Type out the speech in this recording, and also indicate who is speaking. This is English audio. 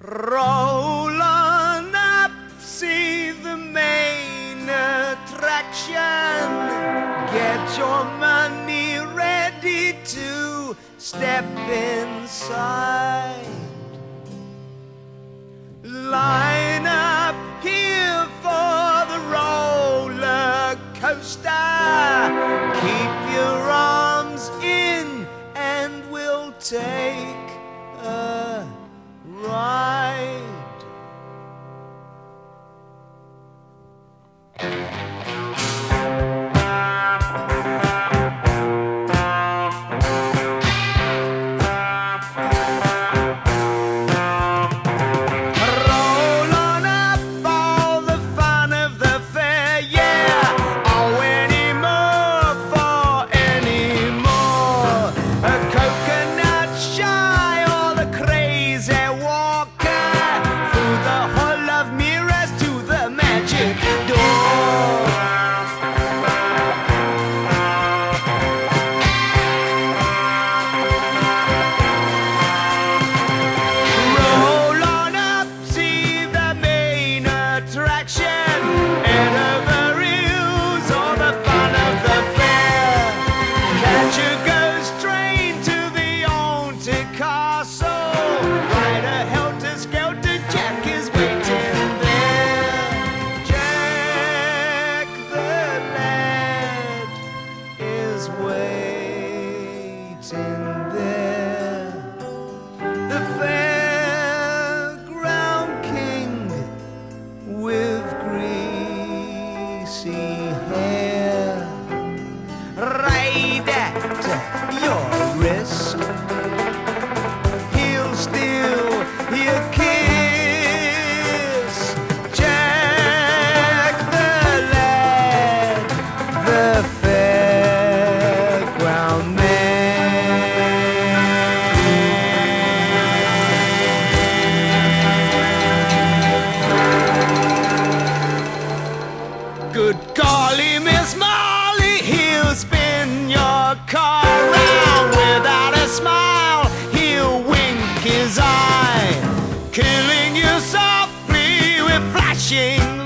Speaker 1: Roll on up, see the main attraction. Get your money ready to step inside. Line in softly with flashing.